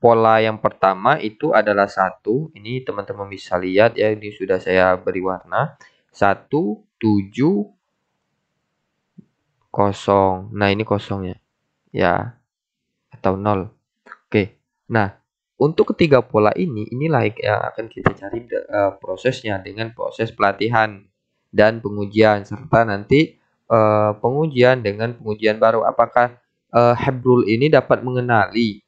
pola yang pertama itu adalah satu. Ini teman-teman bisa lihat ya, ini sudah saya beri warna. Satu, tujuh, kosong. Nah, ini kosongnya. Ya, atau nol. Oke. Nah, untuk ketiga pola ini, inilah yang akan kita cari uh, prosesnya dengan proses pelatihan dan pengujian serta nanti uh, pengujian dengan pengujian baru. Apakah uh, Hebrul ini dapat mengenali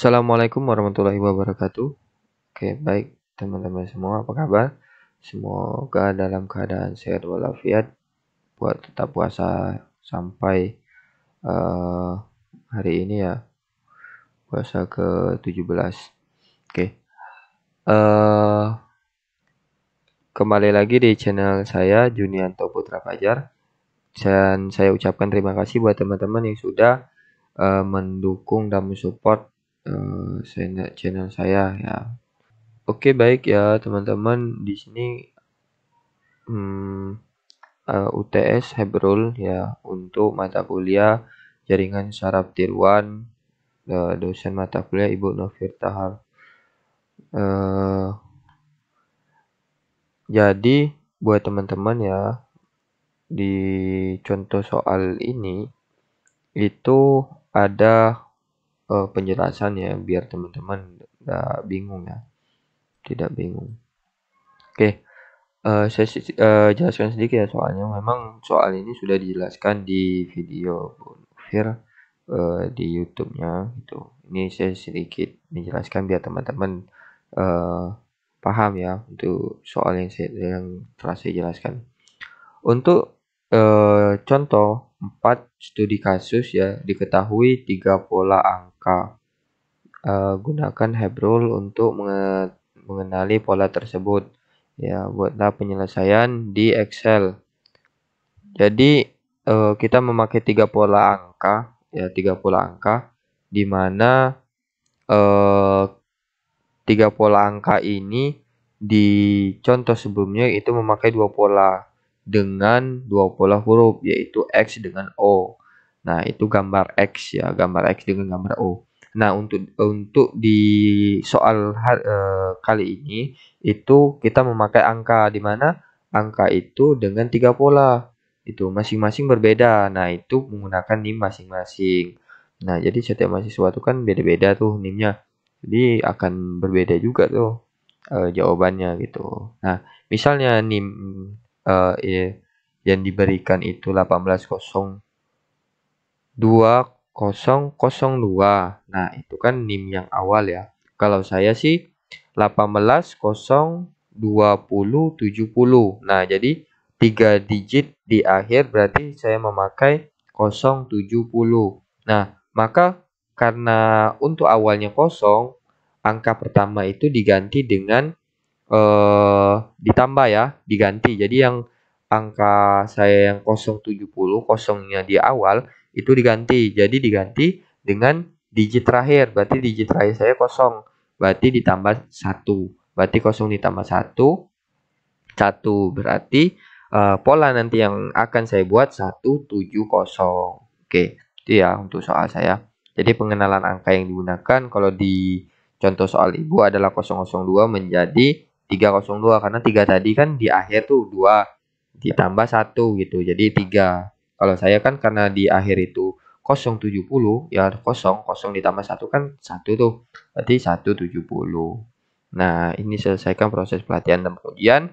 Assalamualaikum warahmatullahi wabarakatuh. Oke, baik teman-teman semua, apa kabar? Semoga dalam keadaan sehat walafiat buat tetap puasa sampai uh, hari ini ya. Puasa ke-17. Oke. Uh, kembali lagi di channel saya Junianto Putra Fajar. Dan saya ucapkan terima kasih buat teman-teman yang sudah uh, mendukung dan mensupport uh, channel saya ya. Oke baik ya teman-teman di sini hmm, uh, eh, UTS Hebrul ya untuk mata kuliah jaringan saraf tiruan uh, dosen mata kuliah Ibu Novir Tahar. Uh, jadi buat teman-teman ya di contoh soal ini itu ada uh, penjelasan ya biar teman-teman tidak bingung ya. Tidak bingung. Oke uh, saya uh, jelaskan sedikit ya soalnya memang soal ini sudah dijelaskan di video Fir uh, di YouTube-nya itu ini saya sedikit menjelaskan biar teman-teman paham ya untuk soal yang saya yang telah saya jelaskan. Untuk uh, contoh 4 studi kasus ya diketahui tiga pola angka. Uh, gunakan Hebrul untuk mengenali pola tersebut. Ya, buatlah penyelesaian di Excel. Jadi uh, kita memakai tiga pola angka, ya tiga pola angka, di mana uh, tiga pola angka ini di contoh sebelumnya itu memakai dua pola dengan dua pola huruf yaitu X dengan O. Nah, itu gambar X ya, gambar X dengan gambar O. Nah, untuk untuk di soal uh, kali ini itu kita memakai angka di mana angka itu dengan tiga pola. Itu masing-masing berbeda. Nah, itu menggunakan NIM masing-masing. Nah, jadi setiap mahasiswa itu kan beda-beda tuh NIM-nya. Jadi akan berbeda juga tuh uh, jawabannya gitu. Nah, misalnya NIM uh, ya, yang diberikan itu 18.02.002. Nah, itu kan NIM yang awal ya. Kalau saya sih 18.020.70. Nah, jadi tiga digit di akhir berarti saya memakai 070. Nah, maka karena untuk awalnya kosong, angka pertama itu diganti dengan eh ditambah ya, diganti. Jadi yang angka saya yang 070, kosongnya di awal itu diganti. Jadi diganti dengan digit terakhir. Berarti digit terakhir saya kosong. Berarti ditambah satu. Berarti kosong ditambah satu. Satu berarti uh, pola nanti yang akan saya buat 170. Oke, itu ya untuk soal saya. Jadi pengenalan angka yang digunakan kalau di contoh soal ibu adalah 002 menjadi 302 karena tiga tadi kan di akhir tuh dua ditambah satu gitu jadi tiga. Kalau saya kan karena di akhir itu 070 ya kosong kosong ditambah satu kan satu tuh berarti 170 nah ini selesaikan proses pelatihan dan kemudian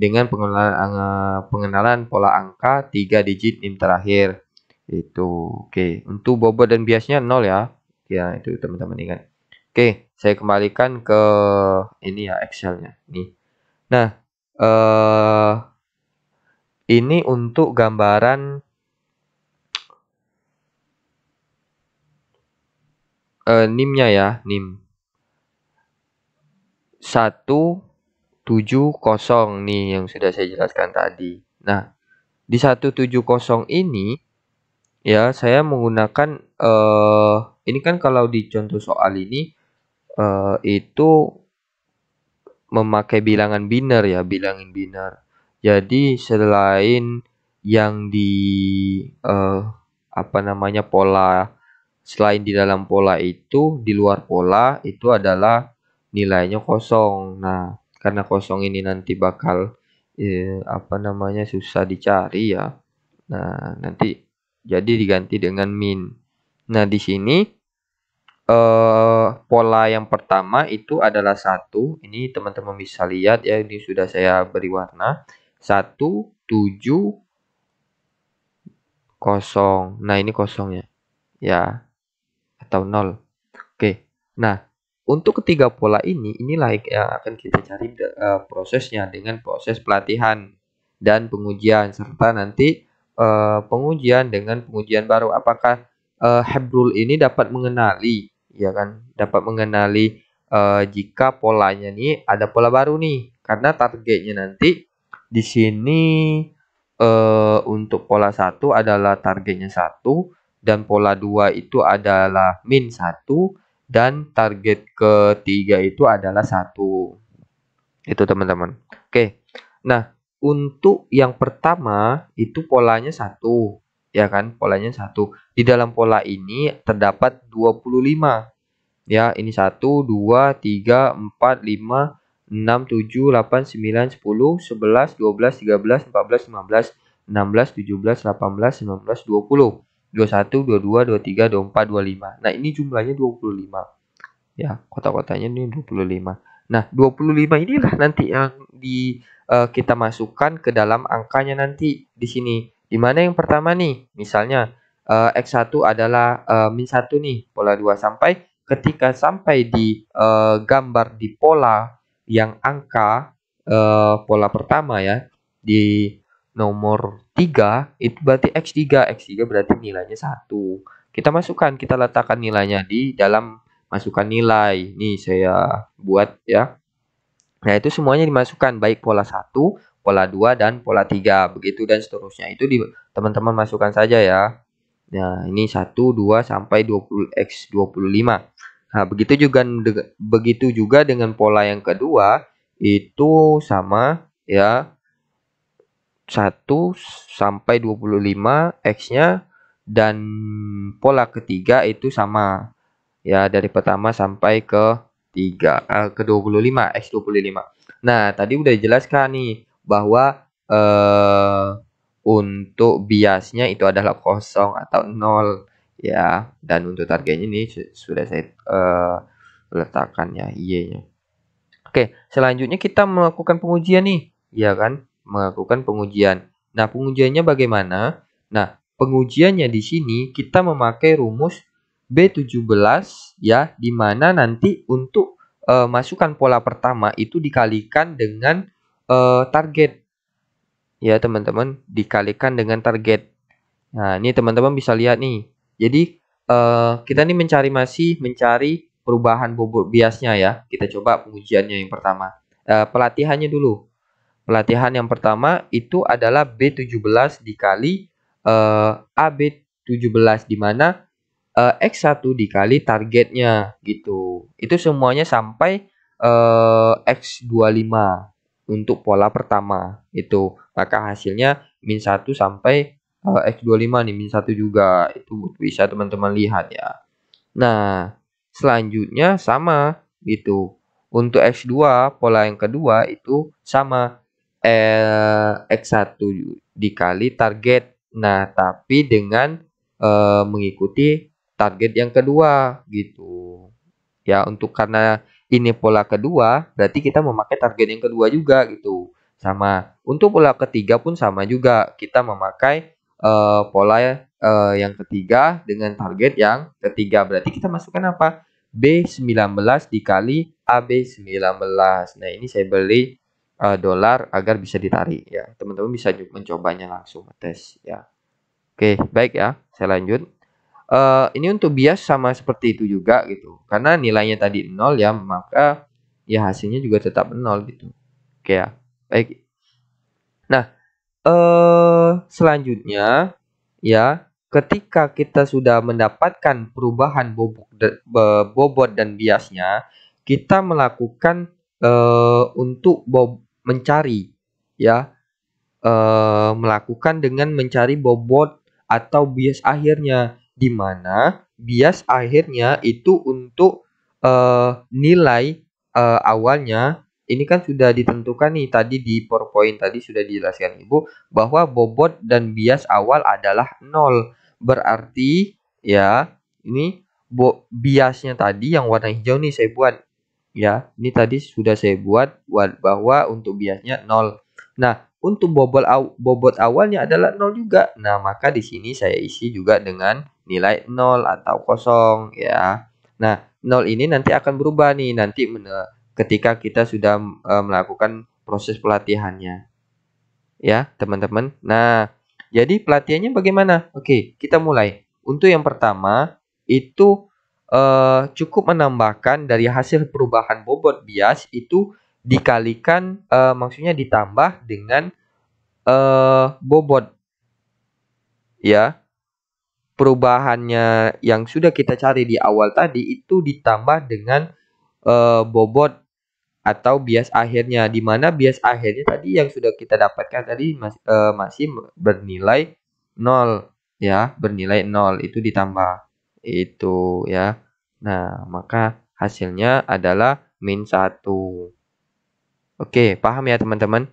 dengan pengenalan pengenalan pola angka tiga digit in terakhir. Itu oke. Untuk bobot dan biasnya nol ya. Ya itu teman-teman ingat Oke, saya kembalikan ke ini ya Excelnya. Nih. Nah, eh, ini untuk gambaran eh, NIM-nya ya, NIM. 170 nih yang sudah saya jelaskan tadi. Nah, di 170 ini ya saya menggunakan uh, ini kan kalau di contoh soal ini uh, itu memakai bilangan biner ya, bilangin biner. Jadi selain yang di uh, apa namanya pola selain di dalam pola itu di luar pola itu adalah nilainya kosong. Nah, karena kosong ini nanti bakal eh, apa namanya susah dicari ya. Nah, nanti jadi diganti dengan min. Nah, di sini eh, pola yang pertama itu adalah satu. Ini teman-teman bisa lihat ya, ini sudah saya beri warna. Satu, tujuh, kosong. Nah, ini kosong ya. Ya, atau nol. Oke. Nah, untuk ketiga pola ini, inilah yang akan kita cari uh, prosesnya dengan proses pelatihan dan pengujian serta nanti uh, pengujian dengan pengujian baru. Apakah uh, Hebrul ini dapat mengenali, ya kan? Dapat mengenali uh, jika polanya nih ada pola baru nih, karena targetnya nanti di sini uh, untuk pola satu adalah targetnya satu dan pola dua itu adalah min satu dan target ketiga itu adalah satu. Itu teman-teman. Oke. Nah untuk yang pertama itu polanya satu ya kan polanya satu di dalam pola ini terdapat 25 ya ini 1 2 3 4 5 6 7 8 9 10 11 12 13 14 15 16 16, 17, 18, 19, 20. 21, 22, 23, 24, 25. Nah, ini jumlahnya 25. Ya, kota-kotanya ini 25. Nah, 25 inilah nanti yang di uh, kita masukkan ke dalam angkanya nanti di sini. Di mana yang pertama nih? Misalnya uh, X1 adalah uh, min 1 nih, pola 2 sampai ketika sampai di uh, gambar di pola yang angka uh, pola pertama ya di nomor 3 itu berarti X3. X3 berarti nilainya 1. Kita masukkan, kita letakkan nilainya di dalam masukkan nilai. Nih saya buat ya. Nah, itu semuanya dimasukkan baik pola 1, pola 2 dan pola 3. Begitu dan seterusnya. Itu di teman-teman masukkan saja ya. Nah, ini 1, 2 sampai 20 X 25. Nah, begitu juga begitu juga dengan pola yang kedua itu sama ya 1 sampai 25 X-nya dan pola ketiga itu sama ya dari pertama sampai ke 3 eh, ke 25 X 25. Nah, tadi udah dijelaskan nih bahwa eh untuk biasnya itu adalah kosong atau nol ya dan untuk targetnya ini sudah saya eh, letakkan ya Y-nya. Oke, selanjutnya kita melakukan pengujian nih, ya kan? melakukan pengujian. Nah, pengujiannya bagaimana? Nah, pengujiannya di sini kita memakai rumus B17 ya, di mana nanti untuk e, masukkan pola pertama itu dikalikan dengan e, target. Ya, teman-teman, dikalikan dengan target. Nah, ini teman-teman bisa lihat nih. Jadi, e, kita ini mencari masih mencari perubahan bobot biasnya ya. Kita coba pengujiannya yang pertama. E, pelatihannya dulu. Pelatihan yang pertama itu adalah B17 dikali uh, eh, AB17 di mana uh, X1 dikali targetnya gitu. Itu semuanya sampai uh, X25 untuk pola pertama itu. Maka hasilnya min 1 sampai uh, X25 nih min 1 juga. Itu bisa teman-teman lihat ya. Nah, selanjutnya sama gitu. Untuk X2 pola yang kedua itu sama eh, X1 dikali target. Nah, tapi dengan eh, mengikuti target yang kedua gitu. Ya, untuk karena ini pola kedua, berarti kita memakai target yang kedua juga gitu. Sama. Untuk pola ketiga pun sama juga. Kita memakai uh, pola uh, yang ketiga dengan target yang ketiga. Berarti kita masukkan apa? B19 dikali AB19. Nah, ini saya beli uh, dolar agar bisa ditarik ya. Teman-teman bisa mencobanya langsung tes ya. Oke, baik ya. Saya lanjut. Uh, ini untuk bias sama seperti itu juga gitu. Karena nilainya tadi 0 ya, maka ya hasilnya juga tetap nol gitu. Oke ya. Baik. Nah, eh selanjutnya ya, ketika kita sudah mendapatkan perubahan bobot bobot dan biasnya, kita melakukan eh untuk bob mencari ya eh melakukan dengan mencari bobot atau bias akhirnya di mana bias akhirnya itu untuk uh, nilai uh, awalnya ini kan sudah ditentukan nih tadi di PowerPoint tadi sudah dijelaskan Ibu bahwa bobot dan bias awal adalah nol. Berarti ya ini bo biasnya tadi yang warna hijau nih saya buat ya. Ini tadi sudah saya buat bahwa untuk biasnya nol. Nah, untuk bobot aw bobot awalnya adalah nol juga. Nah, maka di sini saya isi juga dengan nilai 0 atau kosong ya. Nah, 0 ini nanti akan berubah nih nanti ketika kita sudah e, melakukan proses pelatihannya. Ya, teman-teman. Nah, jadi pelatihannya bagaimana? Oke, kita mulai. Untuk yang pertama, itu e, cukup menambahkan dari hasil perubahan bobot bias itu dikalikan e, maksudnya ditambah dengan e, bobot ya perubahannya yang sudah kita cari di awal tadi itu ditambah dengan uh, bobot atau bias akhirnya di mana bias akhirnya tadi yang sudah kita dapatkan tadi mas, uh, masih bernilai 0 ya bernilai 0 itu ditambah itu ya. Nah maka hasilnya adalah min 1 oke paham ya teman-teman?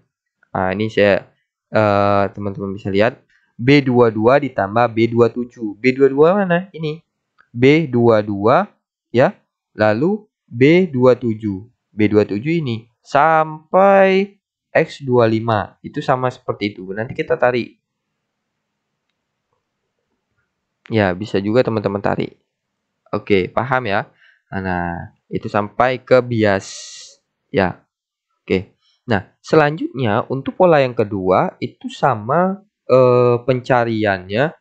Nah, ini saya eh, teman-teman uh, bisa lihat B22 ditambah B27. B22 mana? Ini. B22 ya. Lalu B27. B27 ini sampai X25. Itu sama seperti itu. Nanti kita tarik. Ya, bisa juga teman-teman tarik. Oke, paham ya? Nah, itu sampai ke bias. Ya. Oke. Nah, selanjutnya untuk pola yang kedua itu sama uh, pencariannya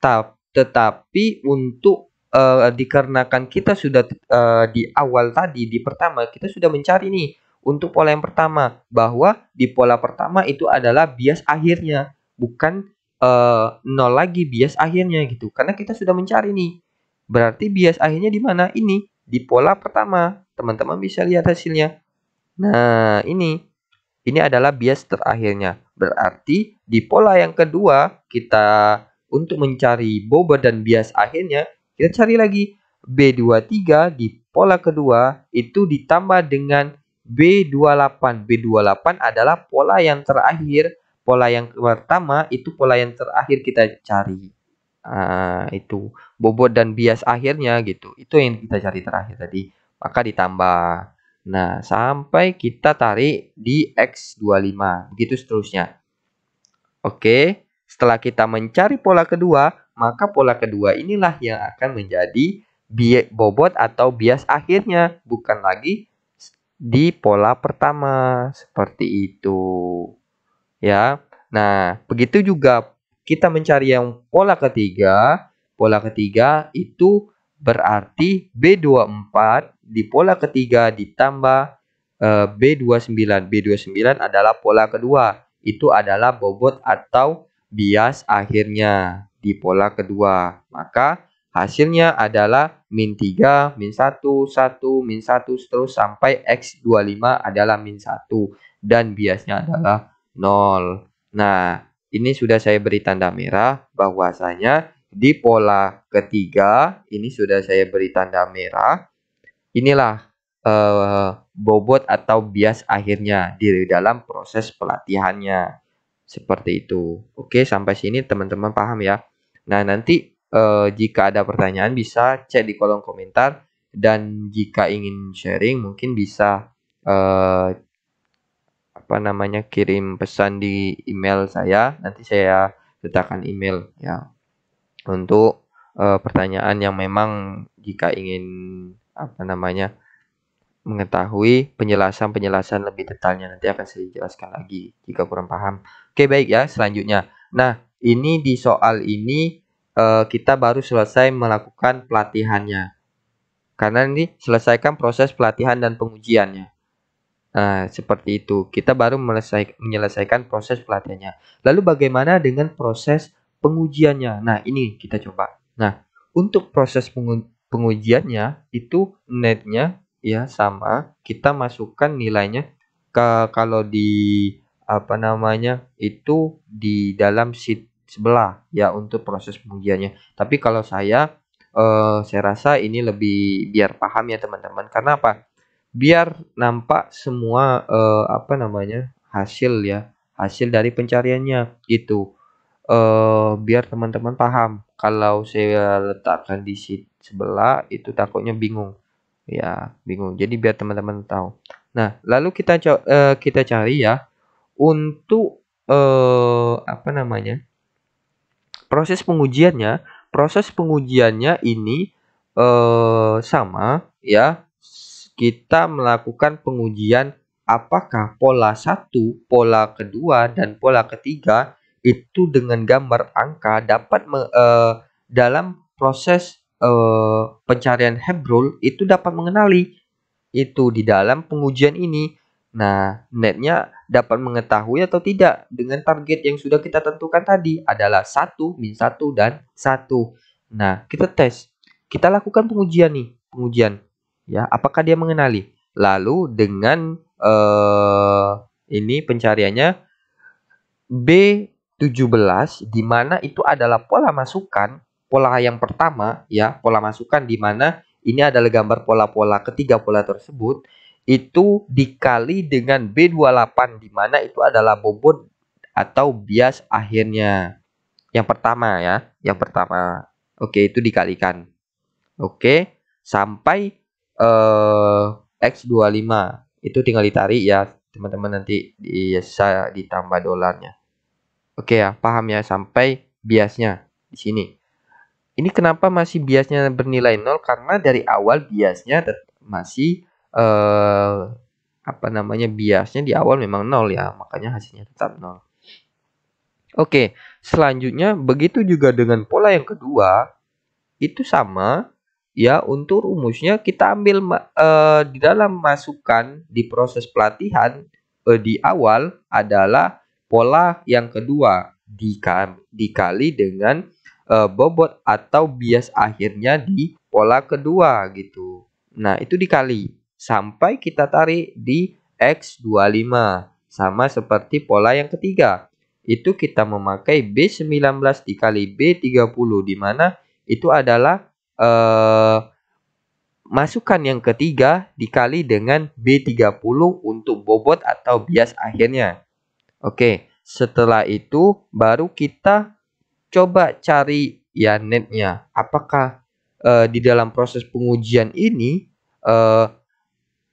tap, tetapi untuk uh, dikarenakan kita sudah uh, di awal tadi di pertama kita sudah mencari nih untuk pola yang pertama bahwa di pola pertama itu adalah bias akhirnya bukan uh, nol lagi bias akhirnya gitu. Karena kita sudah mencari nih berarti bias akhirnya di mana? Ini di pola pertama. Teman-teman bisa lihat hasilnya. Nah ini ini adalah bias terakhirnya. Berarti di pola yang kedua kita untuk mencari bobot dan bias akhirnya kita cari lagi B23 di pola kedua itu ditambah dengan B28. B28 adalah pola yang terakhir. Pola yang pertama itu pola yang terakhir kita cari. Nah, itu bobot dan bias akhirnya gitu. Itu yang kita cari terakhir tadi. Maka ditambah Nah, sampai kita tarik di X25. Begitu seterusnya. Oke, setelah kita mencari pola kedua, maka pola kedua inilah yang akan menjadi bobot atau bias akhirnya. Bukan lagi di pola pertama. Seperti itu. Ya, Nah, begitu juga kita mencari yang pola ketiga. Pola ketiga itu berarti B24 di pola ketiga ditambah uh, B29. B29 adalah pola kedua. Itu adalah bobot atau bias akhirnya di pola kedua. Maka hasilnya adalah min 3, min 1, 1, min 1, terus sampai X25 adalah min 1. Dan biasnya adalah 0. Nah, ini sudah saya beri tanda merah bahwasanya di pola ketiga ini sudah saya beri tanda merah Inilah uh, bobot atau bias akhirnya di dalam proses pelatihannya. Seperti itu. Oke, sampai sini teman-teman paham ya. Nah, nanti uh, jika ada pertanyaan bisa cek di kolom komentar dan jika ingin sharing mungkin bisa uh, apa namanya kirim pesan di email saya. Nanti saya letakkan email ya untuk uh, pertanyaan yang memang jika ingin apa namanya mengetahui penjelasan-penjelasan lebih detailnya nanti akan saya jelaskan lagi jika kurang paham. Oke baik ya selanjutnya. Nah ini di soal ini uh, kita baru selesai melakukan pelatihannya. Karena ini selesaikan proses pelatihan dan pengujiannya. Nah, seperti itu. Kita baru menyelesaikan proses pelatihannya. Lalu bagaimana dengan proses pengujiannya? Nah, ini kita coba. Nah, untuk proses pengujiannya itu netnya ya sama. Kita masukkan nilainya ke kalau di apa namanya itu di dalam sheet sebelah ya untuk proses pengujiannya. Tapi kalau saya eh, saya rasa ini lebih biar paham ya teman-teman. Karena apa? biar nampak semua uh, apa namanya hasil ya hasil dari pencariannya gitu uh, biar teman-teman paham. Kalau saya letakkan di sheet sebelah itu takutnya bingung. Ya bingung. Jadi biar teman-teman tahu. Nah lalu kita uh, kita cari ya untuk uh, apa namanya proses pengujiannya. Proses pengujiannya ini uh, sama ya. Kita melakukan pengujian apakah pola satu, pola kedua, dan pola ketiga itu dengan gambar angka dapat me, uh, dalam proses uh, pencarian Hebrul itu dapat mengenali itu di dalam pengujian ini. Nah, netnya dapat mengetahui atau tidak dengan target yang sudah kita tentukan tadi adalah satu min satu dan satu. Nah, kita tes. Kita lakukan pengujian nih, pengujian ya apakah dia mengenali lalu dengan uh, ini pencariannya B17 di mana itu adalah pola masukan pola yang pertama ya pola masukan di mana ini adalah gambar pola-pola ketiga pola tersebut itu dikali dengan B28 di mana itu adalah bobot atau bias akhirnya. Yang pertama ya yang pertama. Oke itu dikalikan. Oke sampai uh, X25 itu tinggal ditarik ya teman-teman nanti bisa ditambah dolarnya oke ya paham ya sampai biasnya di sini. Ini kenapa masih biasnya bernilai nol? Karena dari awal biasnya masih uh, apa namanya biasnya di awal memang nol ya makanya hasilnya tetap nol. Oke selanjutnya begitu juga dengan pola yang kedua itu sama ya untuk rumusnya kita ambil uh, di dalam masukan di proses pelatihan uh, di awal adalah pola yang kedua dikali, dengan uh, bobot atau bias akhirnya di pola kedua gitu. Nah, itu dikali sampai kita tarik di X25 sama seperti pola yang ketiga. Itu kita memakai B19 dikali B30 di mana itu adalah eh, masukan yang ketiga dikali dengan B30 untuk bobot atau bias akhirnya. Oke, setelah itu baru kita coba cari ya netnya. Apakah uh, di dalam proses pengujian ini uh,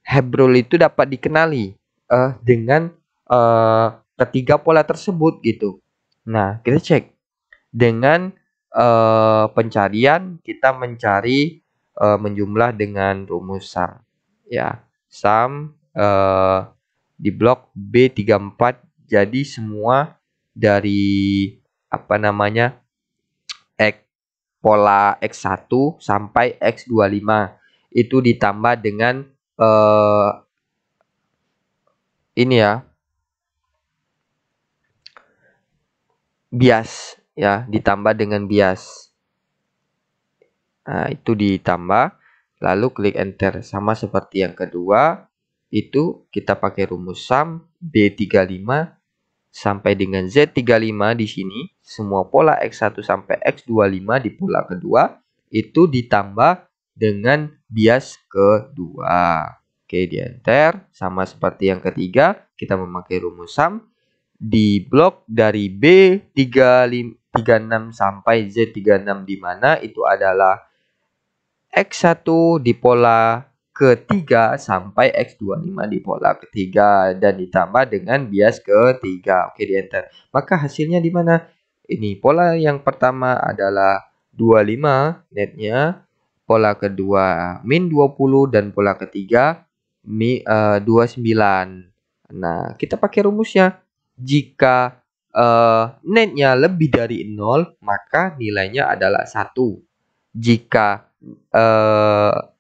Hebrol itu dapat dikenali uh, dengan uh, ketiga pola tersebut gitu. Nah, kita cek dengan uh, pencarian kita mencari uh, menjumlah dengan rumus sum ya sum uh, di blok B34 jadi semua dari apa namanya X pola X1 sampai X25 itu ditambah dengan uh, ini ya bias ya ditambah dengan bias. Nah itu ditambah lalu klik enter. Sama seperti yang kedua itu kita pakai rumus sum B35 sampai dengan Z35 di sini semua pola X1 sampai X25 di pola kedua itu ditambah dengan bias kedua. Oke, di enter sama seperti yang ketiga kita memakai rumus sum di blok dari B35 36 sampai Z36 di mana itu adalah X1 di pola ketiga sampai X25 di pola ketiga dan ditambah dengan bias ketiga. Oke, di enter. Maka hasilnya di mana? Ini pola yang pertama adalah 25 netnya, pola kedua min 20 dan pola ketiga mi, uh, 29. Nah, kita pakai rumusnya. Jika uh, netnya lebih dari 0, maka nilainya adalah 1. Jika uh,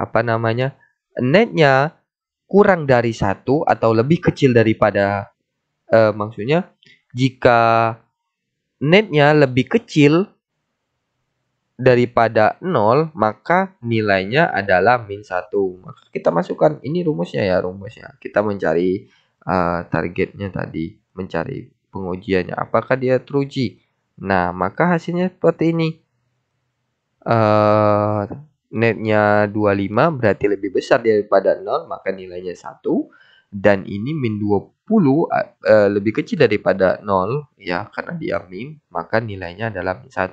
apa namanya? netnya kurang dari satu atau lebih kecil daripada uh, maksudnya jika netnya lebih kecil daripada 0, maka nilainya adalah min 1. Maka kita masukkan, ini rumusnya ya, rumusnya. Kita mencari uh, targetnya tadi, mencari pengujiannya. Apakah dia teruji? Nah, maka hasilnya seperti ini. Uh, netnya 25 berarti lebih besar daripada 0, maka nilainya 1. Dan ini min 20 uh, lebih kecil daripada 0, ya, karena dia min, maka nilainya adalah min 1.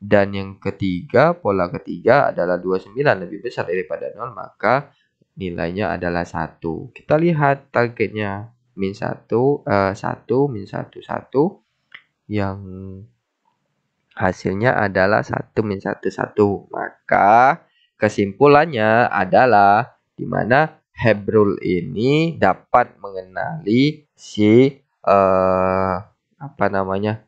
Dan yang ketiga, pola ketiga adalah 29 lebih besar daripada 0, maka nilainya adalah 1. Kita lihat targetnya min 1, uh, 1, min 1, 1. Yang hasilnya adalah 1 min 1, 1. Maka kesimpulannya adalah di mana Hebrul ini dapat mengenali si uh, apa namanya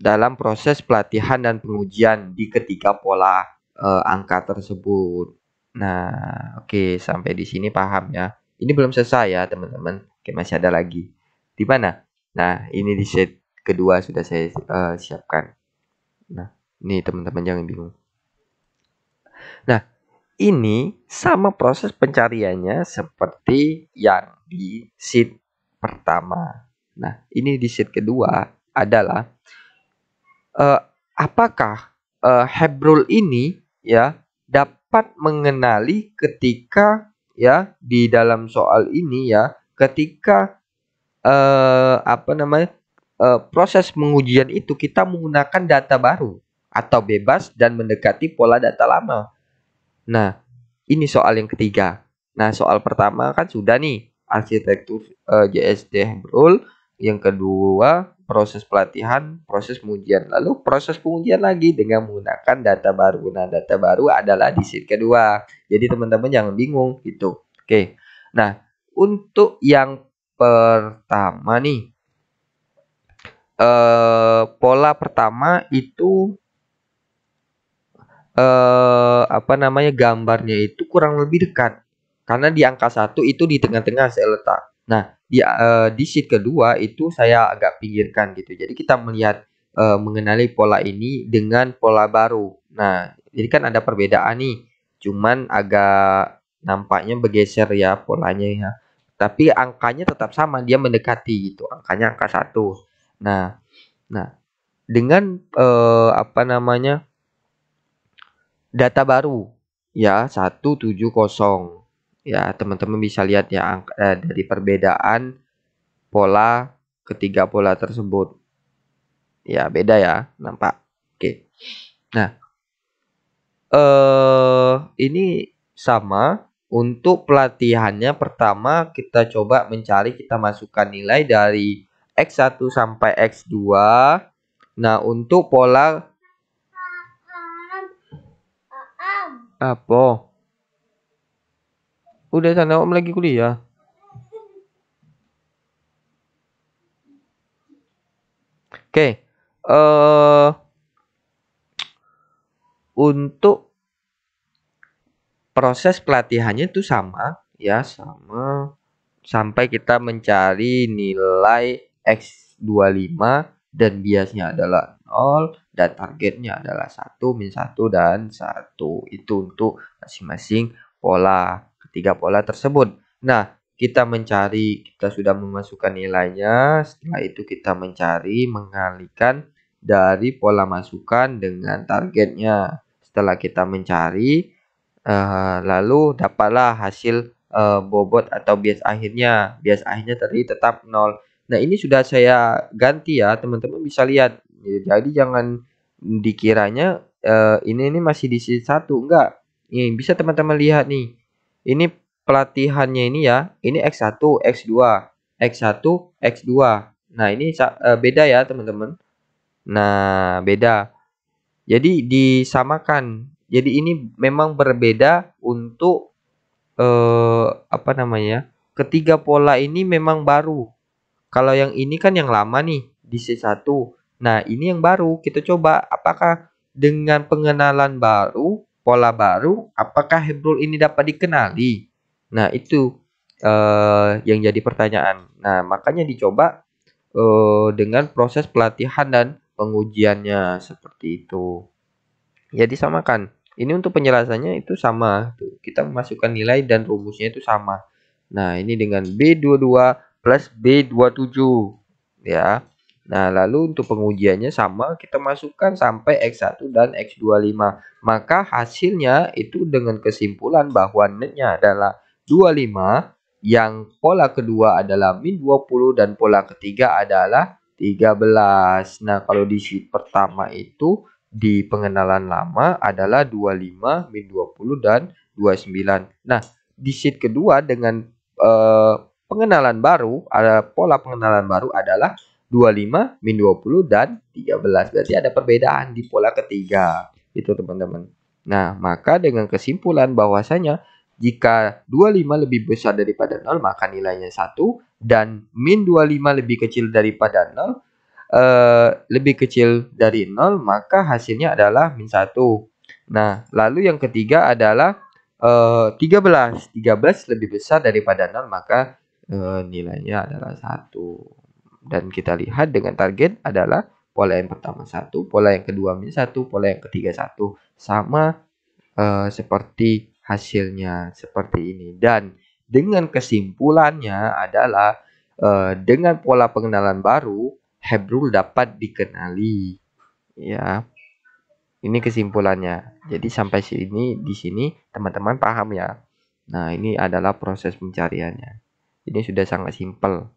dalam proses pelatihan dan pengujian di ketiga pola uh, angka tersebut. Nah, oke okay, sampai di sini paham ya. Ini belum selesai ya teman-teman. Oke masih ada lagi. Di mana? Nah, ini di set kedua sudah saya uh, siapkan. Nah, ini teman-teman jangan bingung. Nah, ini sama proses pencariannya seperti yang di sheet pertama. Nah, ini di sheet kedua adalah uh, apakah uh, Hebrul ini ya dapat mengenali ketika ya di dalam soal ini ya ketika uh, apa namanya uh, proses pengujian itu kita menggunakan data baru atau bebas dan mendekati pola data lama. Nah, ini soal yang ketiga. Nah, soal pertama kan sudah nih arsitektur uh, JSD Hebrul, yang kedua proses pelatihan, proses pengujian. Lalu proses pengujian lagi dengan menggunakan data baru. Nah, data baru adalah di sheet kedua. Jadi teman-teman jangan bingung gitu. Oke. Nah, untuk yang pertama nih eh pola pertama itu eh apa namanya gambarnya itu kurang lebih dekat. Karena di angka satu itu di tengah-tengah saya letak. Nah, di uh, di sheet kedua itu saya agak pinggirkan gitu. Jadi kita melihat uh, mengenali pola ini dengan pola baru. Nah, jadi kan ada perbedaan nih. Cuman agak nampaknya bergeser ya polanya ya. Tapi angkanya tetap sama, dia mendekati gitu. Angkanya angka satu. Nah, nah dengan uh, apa namanya data baru ya 170 Ya, teman-teman bisa lihat ya angka, eh, dari perbedaan pola ketiga pola tersebut. Ya, beda ya, nampak. Oke. Nah, eh ini sama untuk pelatihannya pertama kita coba mencari kita masukkan nilai dari X1 sampai X2. Nah, untuk pola apa? Udah sana om lagi kuliah. Oke. Okay. Uh, eh, untuk proses pelatihannya itu sama ya, sama sampai kita mencari nilai X25 dan biasnya adalah 0 dan targetnya adalah 1 min 1 dan 1 itu untuk masing-masing pola tiga pola tersebut. Nah, kita mencari, kita sudah memasukkan nilainya. Setelah itu kita mencari, mengalihkan dari pola masukan dengan targetnya. Setelah kita mencari, uh, lalu dapatlah hasil uh, bobot atau bias akhirnya. Bias akhirnya tadi tetap 0. Nah, ini sudah saya ganti ya, teman-teman bisa lihat. Jadi jangan dikiranya uh, ini ini masih di sisi satu enggak. Nih, bisa teman-teman lihat nih ini pelatihannya ini ya, ini X1, X2, X1, X2. Nah, ini uh, beda ya, teman-teman. Nah, beda. Jadi disamakan. Jadi ini memang berbeda untuk uh, apa namanya? Ketiga pola ini memang baru. Kalau yang ini kan yang lama nih di C1. Nah, ini yang baru. Kita coba apakah dengan pengenalan baru pola baru, apakah Hebrul ini dapat dikenali? Nah, itu uh, yang jadi pertanyaan. Nah, makanya dicoba uh, dengan proses pelatihan dan pengujiannya seperti itu. Jadi samakan. Ini untuk penjelasannya itu sama. Kita memasukkan nilai dan rumusnya itu sama. Nah, ini dengan B22 plus B27 ya. Nah, lalu untuk pengujiannya sama, kita masukkan sampai X1 dan X25. Maka hasilnya itu dengan kesimpulan bahwa netnya adalah 25, yang pola kedua adalah min 20 dan pola ketiga adalah 13. Nah, kalau di sheet pertama itu di pengenalan lama adalah 25, min 20 dan 29. Nah, di sheet kedua dengan uh, pengenalan baru, ada pola pengenalan baru adalah 25, min 20, dan 13. Berarti ada perbedaan di pola ketiga. Itu teman-teman. Nah, maka dengan kesimpulan bahwasanya jika 25 lebih besar daripada 0, maka nilainya 1. Dan min 25 lebih kecil daripada 0, eh, lebih kecil dari 0, maka hasilnya adalah min 1. Nah, lalu yang ketiga adalah eh, 13. 13 lebih besar daripada 0, maka eh, nilainya adalah 1 dan kita lihat dengan target adalah pola yang pertama satu, pola yang kedua min satu, pola yang ketiga satu, sama uh, seperti hasilnya seperti ini. Dan dengan kesimpulannya adalah uh, dengan pola pengenalan baru Hebrul dapat dikenali. Ya ini kesimpulannya. Jadi sampai sini di sini teman-teman paham ya. Nah ini adalah proses pencariannya ini sudah sangat simpel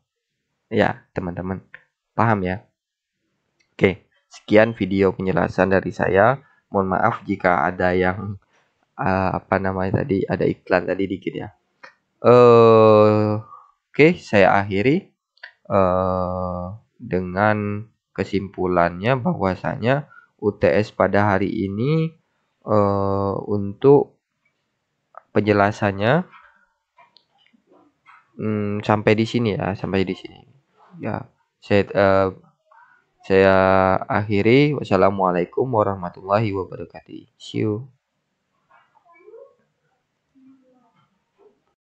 Ya, teman-teman. Paham ya? Oke, sekian video penjelasan dari saya. Mohon maaf jika ada yang uh, apa namanya tadi ada iklan tadi dikit ya. Uh, Oke, saya akhiri uh, dengan kesimpulannya bahwasanya UTS pada hari ini uh, untuk penjelasannya hmm, sampai di sini ya, sampai di sini. Ya saya uh, saya akhiri. Wassalamualaikum warahmatullahi wabarakatuh. See you